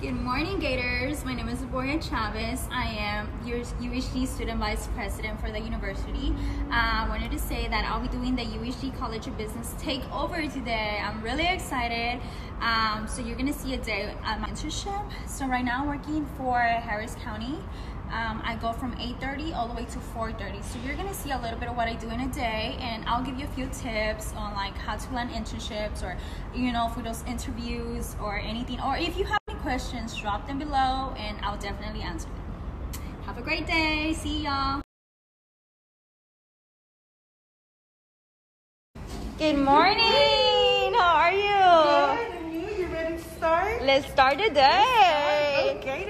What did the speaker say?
Good morning, Gators. My name is Leboriah Chavez. I am your UHD Student Vice President for the university. Uh, I wanted to say that I'll be doing the UHD College of Business takeover today. I'm really excited. Um, so you're gonna see a day at my internship. So right now I'm working for Harris County. Um, I go from 8.30 all the way to 4.30. So you're gonna see a little bit of what I do in a day and I'll give you a few tips on like how to land internships or, you know, for those interviews or anything. Or if you have questions, drop them below and I'll definitely answer them. Have a great day. See y'all. Good morning. How are you? Good, and you? You ready to start? Let's start the day.